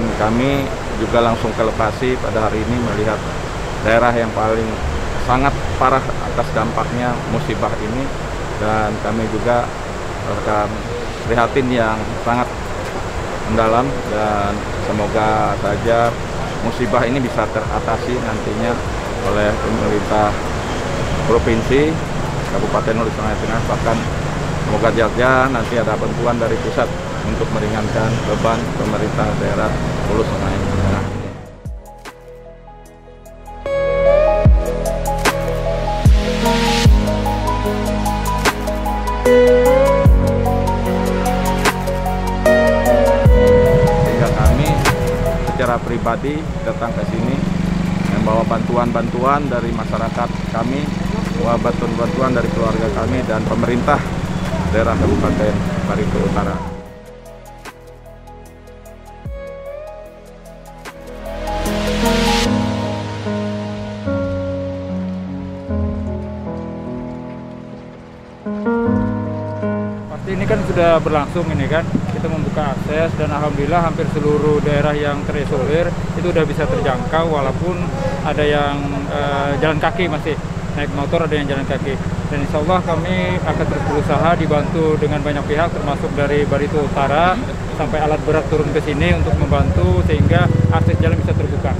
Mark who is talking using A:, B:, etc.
A: dan kami juga langsung ke lokasi pada hari ini melihat daerah yang paling sangat parah atas dampaknya musibah ini. Dan kami juga akan prihatin yang sangat mendalam dan semoga saja musibah ini bisa teratasi nantinya oleh pemerintah provinsi Kabupaten Hulu Sungai Tengah. Bahkan semoga saja nanti ada bantuan dari pusat untuk meringankan beban pemerintah daerah Hulu Sungai Tengah. Sehingga kami secara pribadi datang ke sini membawa bantuan-bantuan dari masyarakat kami, membawa bantuan-bantuan dari keluarga kami dan pemerintah daerah Kabupaten Barito Utara.
B: Ini kan sudah berlangsung ini kan, kita membuka akses dan alhamdulillah hampir seluruh daerah yang terisolir itu sudah bisa terjangkau walaupun ada yang eh, jalan kaki masih naik motor ada yang jalan kaki dan insya Allah kami akan terus berusaha dibantu dengan banyak pihak termasuk dari Barito Utara sampai alat berat turun ke sini untuk membantu sehingga akses jalan bisa terbuka.